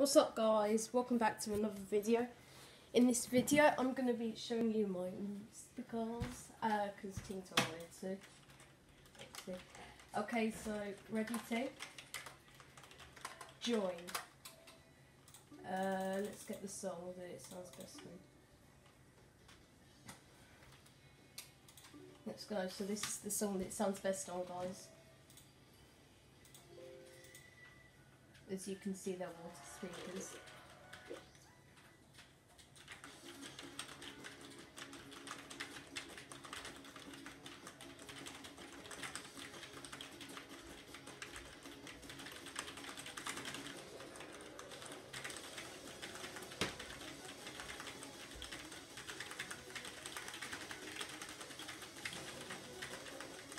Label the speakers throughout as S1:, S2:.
S1: What's up guys, welcome back to another video. In this video I'm going to be showing you my stickers, because uh, King told me to. Okay, so ready to? Join. Uh, let's get the song that it sounds best in. Let's go, so this is the song that sounds best on guys. As you can see, they're water speakers.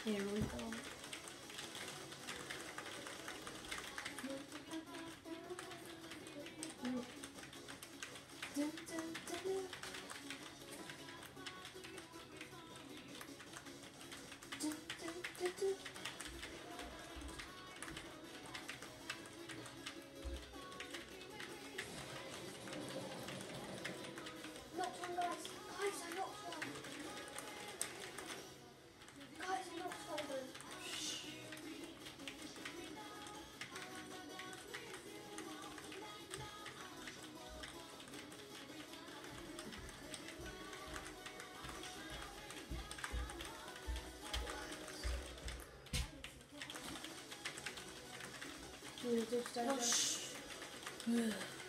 S1: Here we go. 入れ。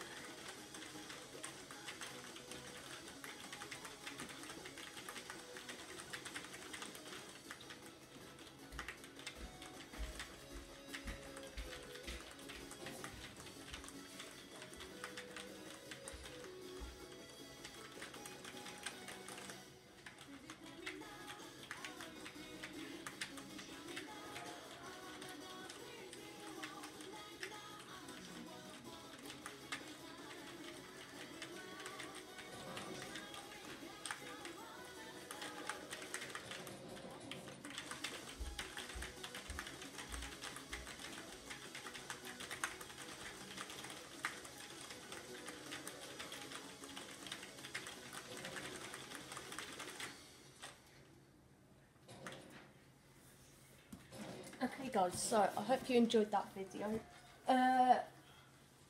S1: Okay guys, so I hope you enjoyed that video. Uh,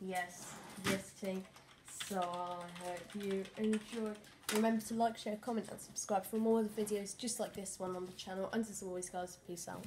S1: yes, yes team. So I hope you enjoyed. Remember to like, share, comment and subscribe for more of the videos just like this one on the channel. And as always guys, peace out.